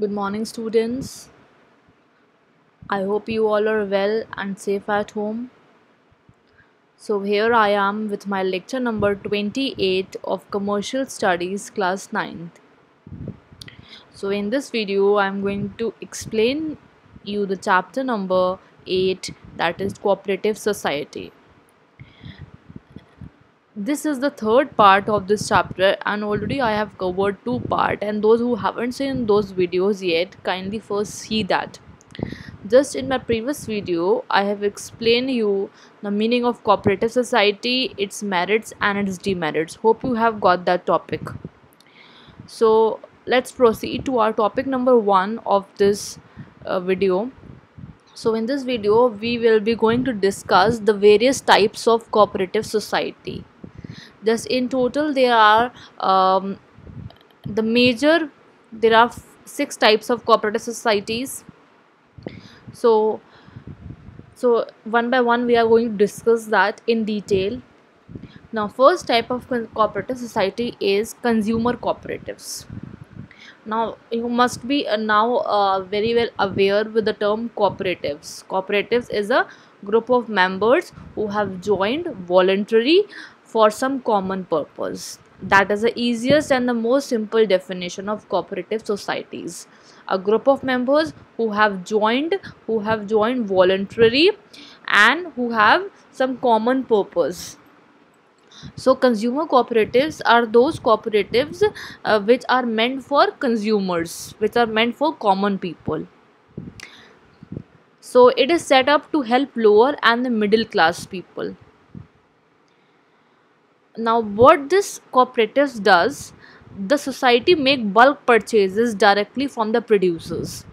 Good morning, students. I hope you all are well and safe at home. So, here I am with my lecture number 28 of Commercial Studies, class 9th. So, in this video, I'm going to explain you the chapter number 8 that is Cooperative Society this is the third part of this chapter and already i have covered two part and those who haven't seen those videos yet kindly first see that. Just in my previous video i have explained you the meaning of cooperative society its merits and its demerits. Hope you have got that topic. So let's proceed to our topic number one of this uh, video. So in this video we will be going to discuss the various types of cooperative society thus in total there are um, the major there are six types of cooperative societies. So so one by one we are going to discuss that in detail. Now first type of cooperative society is consumer cooperatives. Now you must be uh, now uh, very well aware with the term cooperatives. Cooperatives is a group of members who have joined voluntary for some common purpose. That is the easiest and the most simple definition of cooperative societies. A group of members who have joined, who have joined voluntarily and who have some common purpose. So consumer cooperatives are those cooperatives uh, which are meant for consumers, which are meant for common people. So it is set up to help lower and the middle class people now what this cooperatives does the society make bulk purchases directly from the producers.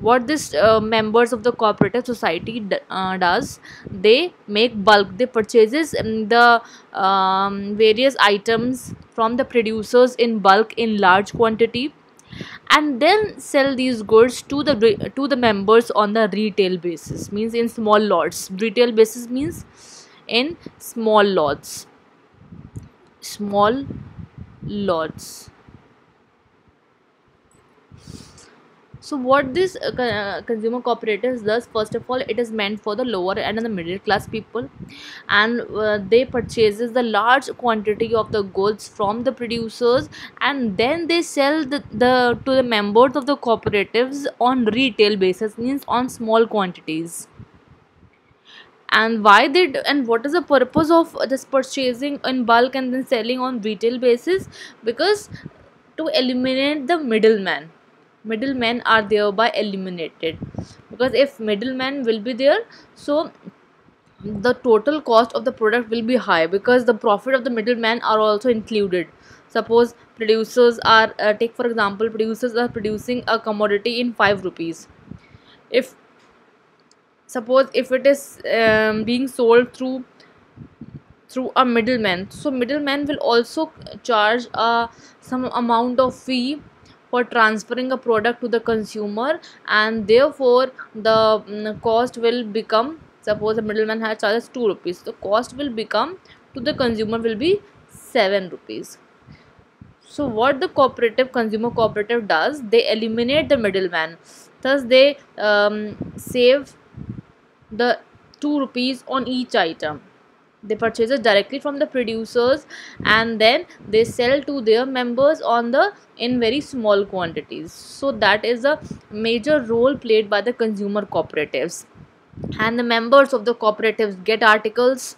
What this uh, members of the cooperative society uh, does they make bulk they purchases the um, various items from the producers in bulk in large quantity and then sell these goods to the to the members on the retail basis. Means in small lots. Retail basis means in small lots small lots. So what this uh, uh, consumer cooperatives does first of all it is meant for the lower and the middle class people. And uh, they purchases the large quantity of the goods from the producers and then they sell the, the to the members of the cooperatives on retail basis means on small quantities and why they and what is the purpose of this purchasing in bulk and then selling on retail basis? Because to eliminate the middleman middlemen are thereby eliminated. Because if middleman will be there so the total cost of the product will be high because the profit of the middleman are also included. Suppose producers are uh, take for example producers are producing a commodity in 5 rupees. If suppose if it is um, being sold through through a middleman so middleman will also charge uh, some amount of fee for transferring a product to the consumer and therefore the um, cost will become suppose the middleman has charges 2 rupees the cost will become to the consumer will be 7 rupees. So what the cooperative consumer cooperative does they eliminate the middleman. Thus they um, save the 2 rupees on each item. They purchase it directly from the producers and then they sell to their members on the in very small quantities. So that is a major role played by the consumer cooperatives. And the members of the cooperatives get articles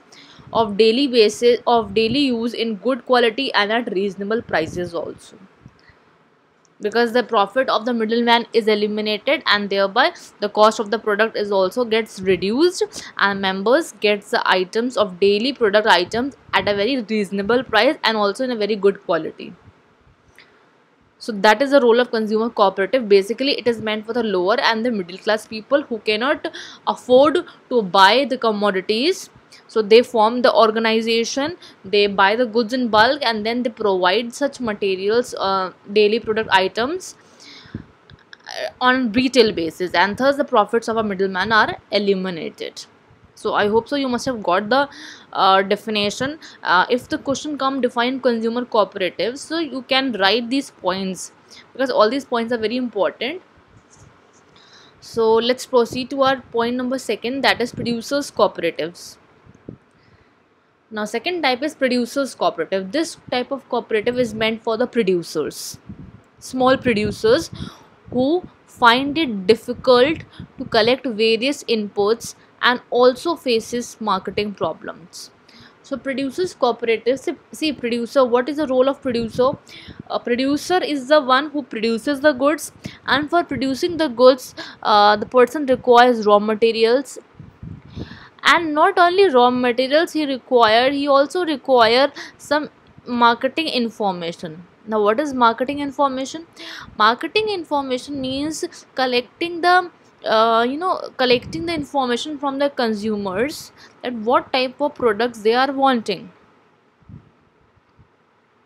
of daily basis of daily use in good quality and at reasonable prices also because the profit of the middleman is eliminated and thereby the cost of the product is also gets reduced and members gets the items of daily product items at a very reasonable price and also in a very good quality. So that is the role of consumer cooperative. Basically it is meant for the lower and the middle class people who cannot afford to buy the commodities so they form the organization they buy the goods in bulk and then they provide such materials uh, daily product items uh, on retail basis. And thus the profits of a middleman are eliminated. So i hope so you must have got the uh, definition. Uh, if the question come define consumer cooperatives. So you can write these points because all these points are very important. So let's proceed to our point number second that is producers cooperatives now second type is producers cooperative. This type of cooperative is meant for the producers small producers who find it difficult to collect various inputs and also faces marketing problems. So producers cooperatives see producer what is the role of producer? A producer is the one who produces the goods and for producing the goods uh, the person requires raw materials and not only raw materials he require he also require some marketing information. Now what is marketing information? Marketing information means collecting the uh, you know collecting the information from the consumers that what type of products they are wanting.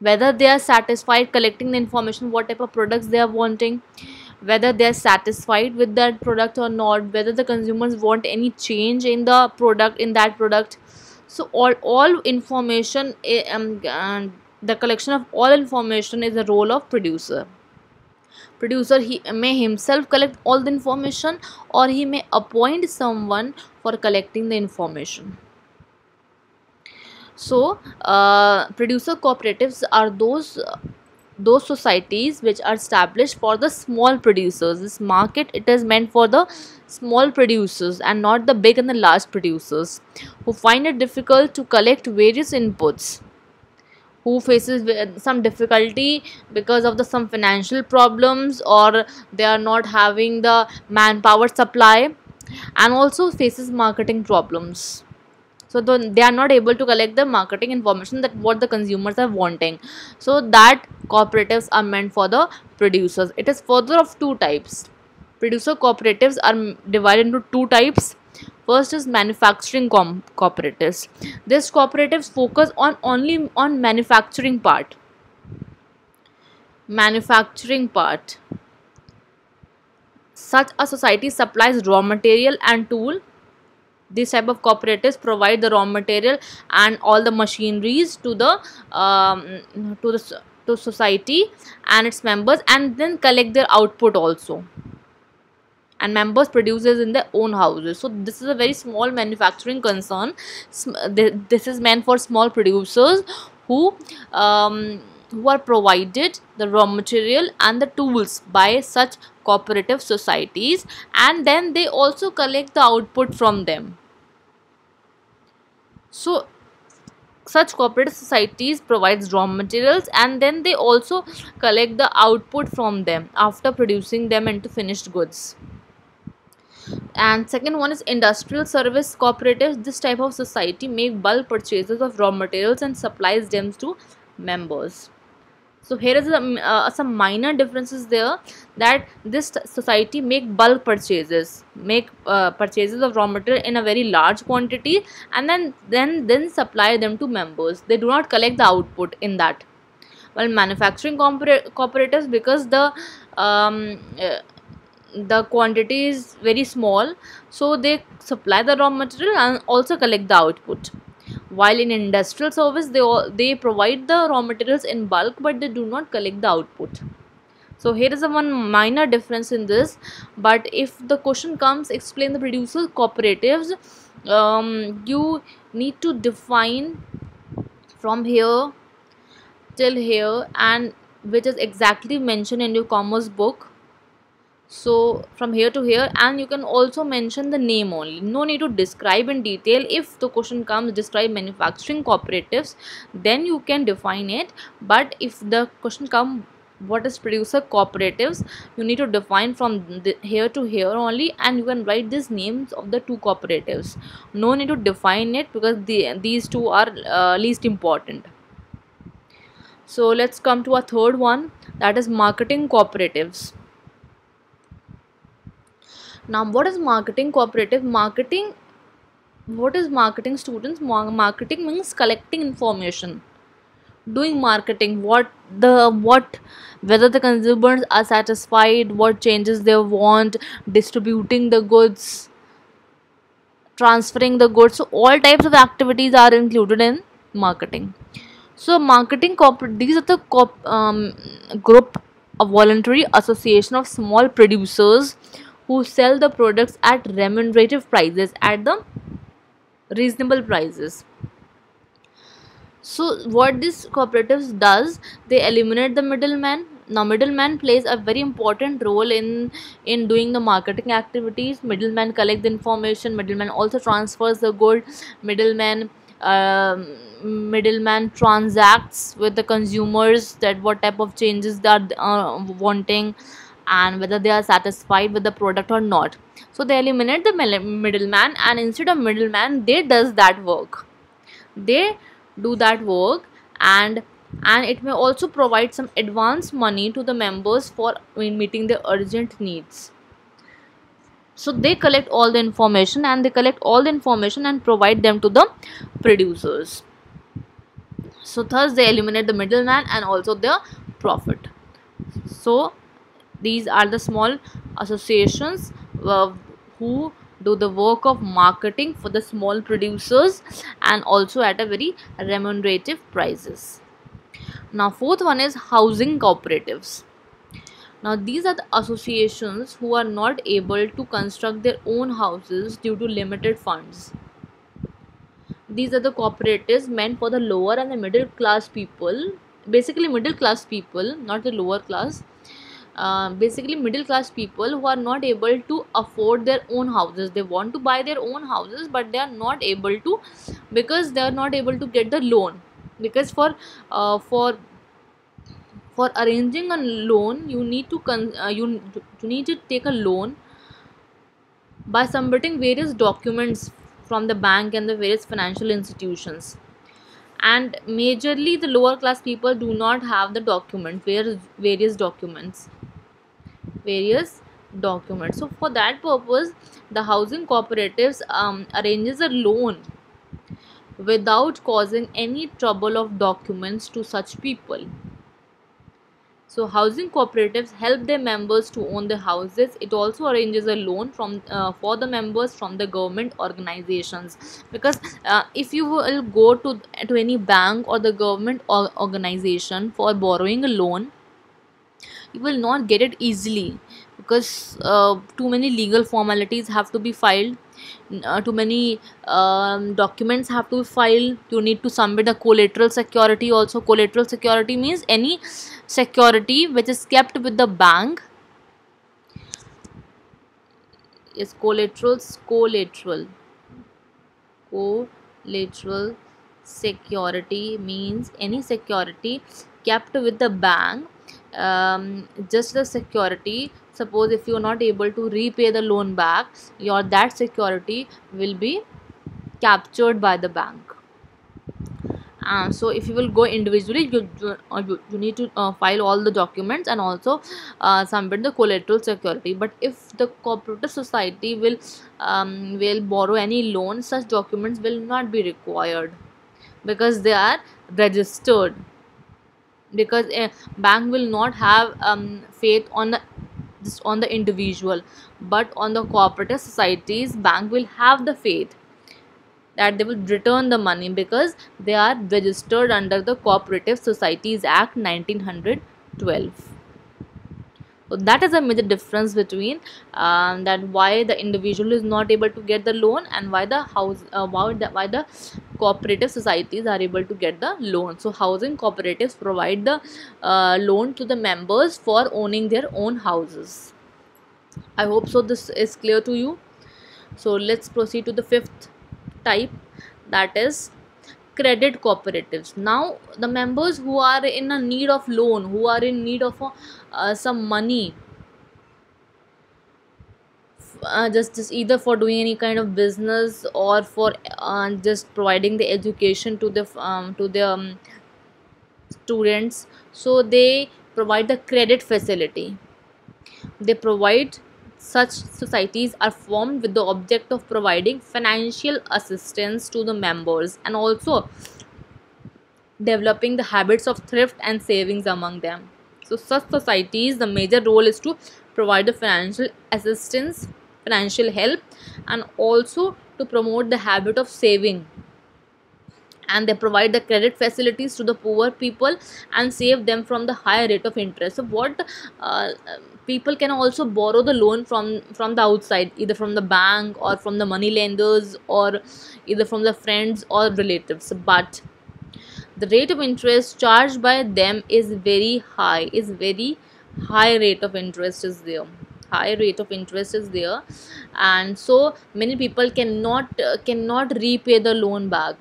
Whether they are satisfied collecting the information what type of products they are wanting whether they are satisfied with that product or not whether the consumers want any change in the product in that product. So all all information eh, um, the collection of all information is the role of producer. Producer he may himself collect all the information or he may appoint someone for collecting the information. So uh, producer cooperatives are those those societies which are established for the small producers. This market it is meant for the small producers and not the big and the large producers who find it difficult to collect various inputs who faces some difficulty because of the some financial problems or they are not having the manpower supply and also faces marketing problems so the, they are not able to collect the marketing information that what the consumers are wanting. So that cooperatives are meant for the producers. It is further of two types. Producer cooperatives are divided into two types. First is manufacturing cooperatives. These cooperatives focus on only on manufacturing part. Manufacturing part. Such a society supplies raw material and tool these type of cooperatives provide the raw material and all the machineries to the um, to the to society and its members and then collect their output also. And members produces in their own houses. So this is a very small manufacturing concern. This is meant for small producers who um, who are provided the raw material and the tools by such cooperative societies and then they also collect the output from them. So such cooperative societies provides raw materials and then they also collect the output from them after producing them into finished goods. And second one is industrial service cooperatives. This type of society make bulk purchases of raw materials and supplies them to members so here is a, uh, some minor differences there that this society make bulk purchases make uh, purchases of raw material in a very large quantity and then then then supply them to members. They do not collect the output in that. While manufacturing cooperatives because the um, uh, the quantity is very small so they supply the raw material and also collect the output while in industrial service they they provide the raw materials in bulk but they do not collect the output. So here is a one minor difference in this. But if the question comes explain the producer cooperatives. Um, you need to define from here till here and which is exactly mentioned in your commerce book so from here to here and you can also mention the name only. No need to describe in detail. If the question comes describe manufacturing cooperatives then you can define it. But if the question come what is producer cooperatives you need to define from here to here only and you can write these names of the two cooperatives. No need to define it because the, these two are uh, least important. So let's come to a third one that is marketing cooperatives now what is marketing cooperative? Marketing what is marketing students? Marketing means collecting information. Doing marketing what the what whether the consumers are satisfied what changes they want distributing the goods transferring the goods. So all types of activities are included in marketing. So marketing corporate these are the um, group a voluntary association of small producers who sell the products at remunerative prices at the reasonable prices. So what this cooperatives does they eliminate the middleman. Now middleman plays a very important role in in doing the marketing activities. Middleman collect the information. Middleman also transfers the good middleman um, middleman transacts with the consumers that what type of changes they are uh, wanting and whether they are satisfied with the product or not. So they eliminate the middleman and instead of middleman they does that work. They do that work and and it may also provide some advance money to the members for meeting their urgent needs. So they collect all the information and they collect all the information and provide them to the producers. So thus they eliminate the middleman and also the profit. So these are the small associations uh, who do the work of marketing for the small producers and also at a very remunerative prices. Now fourth one is housing cooperatives. Now these are the associations who are not able to construct their own houses due to limited funds. These are the cooperatives meant for the lower and the middle class people basically middle class people not the lower class uh, basically middle class people who are not able to afford their own houses. They want to buy their own houses but they are not able to because they are not able to get the loan. Because for uh, for for arranging a loan you need to con- uh, you, you need to take a loan by submitting various documents from the bank and the various financial institutions. And majorly the lower class people do not have the document various documents various documents. So for that purpose the housing cooperatives um, arranges a loan without causing any trouble of documents to such people. So housing cooperatives help their members to own the houses. It also arranges a loan from uh, for the members from the government organizations. Because uh, if you will go to to any bank or the government or organization for borrowing a loan you will not get it easily because uh, too many legal formalities have to be filed. Uh, too many um, documents have to be filed. You need to submit the collateral security also. Collateral security means any security which is kept with the bank is collaterals collateral. Collateral security means any security kept with the bank um, just the security. Suppose if you are not able to repay the loan back your that security will be captured by the bank. Uh, so if you will go individually you, you, uh, you need to uh, file all the documents and also uh, submit the collateral security. But if the cooperative society will um, will borrow any loan such documents will not be required because they are registered because a bank will not have um, faith on the just on the individual but on the cooperative societies bank will have the faith that they will return the money because they are registered under the cooperative societies act 1912 so that is a major difference between um, that why the individual is not able to get the loan and why the house uh, why, the, why the cooperative societies are able to get the loan. So housing cooperatives provide the uh, loan to the members for owning their own houses. I hope so this is clear to you. So let's proceed to the fifth type that is credit cooperatives. Now the members who are in a need of loan who are in need of uh, some money uh, just just either for doing any kind of business or for uh, just providing the education to the um, to the um, students so they provide the credit facility. They provide such societies are formed with the object of providing financial assistance to the members and also developing the habits of thrift and savings among them. So, such societies, the major role is to provide the financial assistance, financial help, and also to promote the habit of saving and they provide the credit facilities to the poor people and save them from the high rate of interest. So what uh, people can also borrow the loan from from the outside either from the bank or from the money lenders or either from the friends or relatives. But the rate of interest charged by them is very high is very high rate of interest is there. High rate of interest is there. And so many people cannot uh, cannot repay the loan back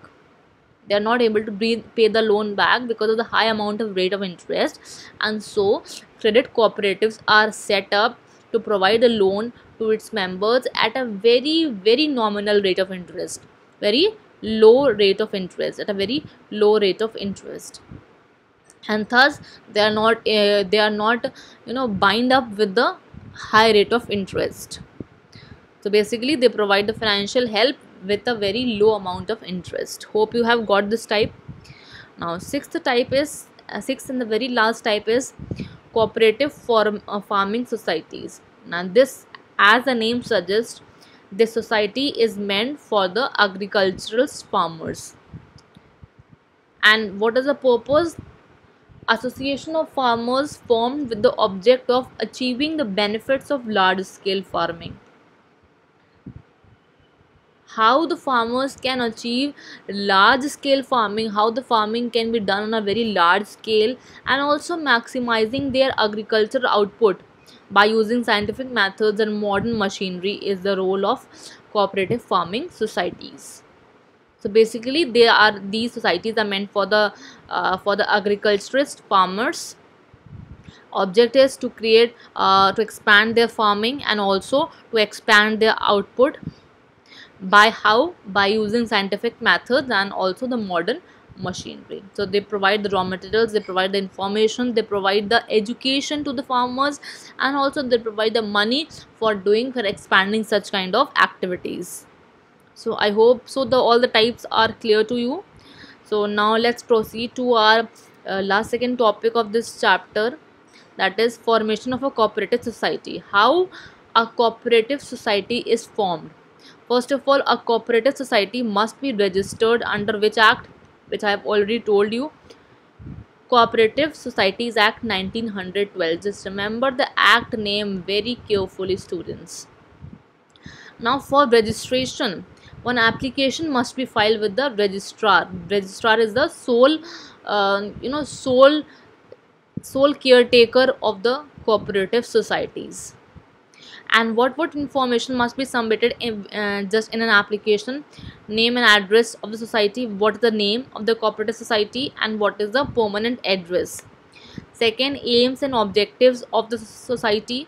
they are not able to pay the loan back because of the high amount of rate of interest. And so credit cooperatives are set up to provide a loan to its members at a very very nominal rate of interest. Very low rate of interest at a very low rate of interest. And thus they are not uh, they are not you know bind up with the high rate of interest. So basically they provide the financial help with a very low amount of interest. Hope you have got this type. Now sixth type is uh, sixth and the very last type is cooperative farm, uh, farming societies. Now this as the name suggests this society is meant for the agricultural farmers. And what is the purpose? Association of farmers formed with the object of achieving the benefits of large scale farming how the farmers can achieve large scale farming how the farming can be done on a very large scale and also maximizing their agricultural output by using scientific methods and modern machinery is the role of cooperative farming societies. So basically they are these societies are meant for the uh, for the agriculturist farmers. Object is to create uh, to expand their farming and also to expand their output by how? By using scientific methods and also the modern machinery. So they provide the raw materials they provide the information they provide the education to the farmers and also they provide the money for doing for expanding such kind of activities. So i hope so the all the types are clear to you. So now let's proceed to our uh, last second topic of this chapter. That is formation of a cooperative society. How a cooperative society is formed First of all, a cooperative society must be registered under which act, which I have already told you. Cooperative Societies Act 1912. Just remember the act name very carefully, students. Now, for registration, one application must be filed with the registrar. Registrar is the sole, uh, you know, sole, sole caretaker of the cooperative societies and what what information must be submitted in, uh, just in an application name and address of the society what is the name of the cooperative society and what is the permanent address. Second aims and objectives of the society.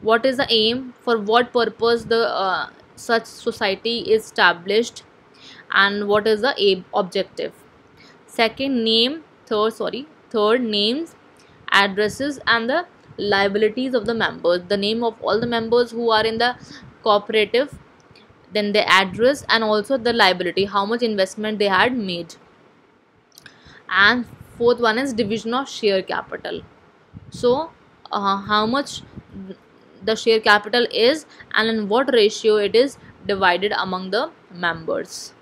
What is the aim? For what purpose the uh, such society is established? And what is the aim objective? Second name third sorry third names addresses and the liabilities of the members the name of all the members who are in the cooperative then the address and also the liability how much investment they had made. And fourth one is division of share capital. So uh, how much the share capital is and in what ratio it is divided among the members.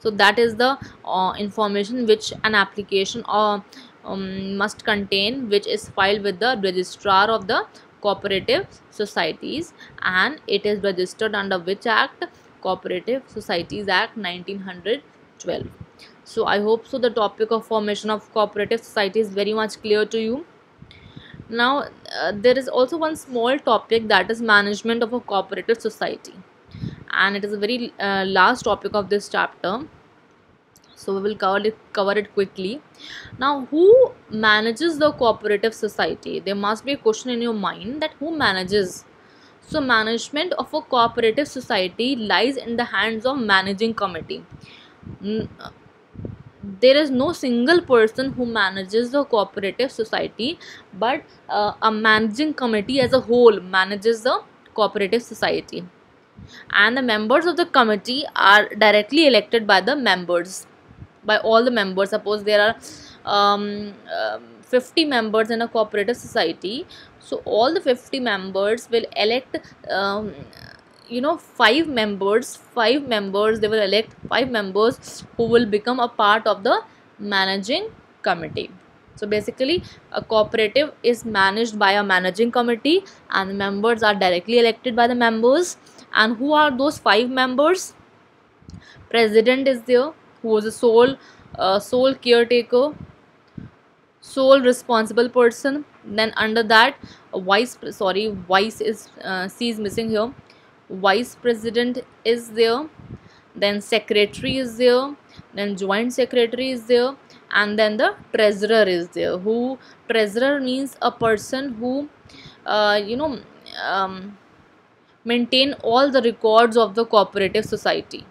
So that is the uh, information which an application or uh, um, must contain which is filed with the registrar of the cooperative societies. And it is registered under which act? Cooperative societies act 1912 so i hope so the topic of formation of cooperative society is very much clear to you. Now uh, there is also one small topic that is management of a cooperative society. And it is a very uh, last topic of this chapter so we will cover it cover it quickly. Now who manages the cooperative society? There must be a question in your mind that who manages? So management of a cooperative society lies in the hands of managing committee. There is no single person who manages the cooperative society but uh, a managing committee as a whole manages the cooperative society. And the members of the committee are directly elected by the members by all the members. Suppose there are um, uh, 50 members in a cooperative society. So all the 50 members will elect um, you know five members five members they will elect five members who will become a part of the managing committee. So basically a cooperative is managed by a managing committee and members are directly elected by the members. And who are those five members? President is there who is a sole uh, sole caretaker sole responsible person. Then under that vice sorry vice is uh, c is missing here. Vice president is there. Then secretary is there. Then joint secretary is there. And then the treasurer is there. Who treasurer means a person who uh, you know um, maintain all the records of the cooperative society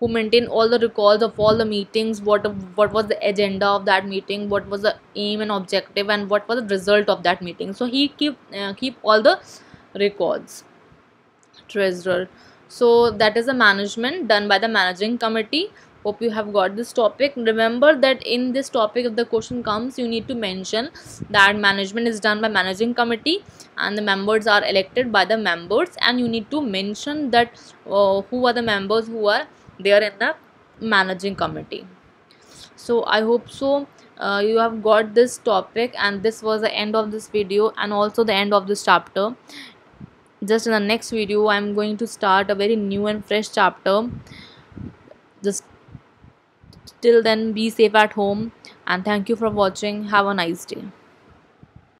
who maintain all the records of all the meetings what what was the agenda of that meeting what was the aim and objective and what was the result of that meeting. So he keep uh, keep all the records treasurer. So that is the management done by the managing committee. Hope you have got this topic. Remember that in this topic if the question comes you need to mention that management is done by managing committee and the members are elected by the members and you need to mention that uh, who are the members who are there in the managing committee. So i hope so. Uh, you have got this topic and this was the end of this video and also the end of this chapter. Just in the next video i'm going to start a very new and fresh chapter. Just till then be safe at home and thank you for watching. Have a nice day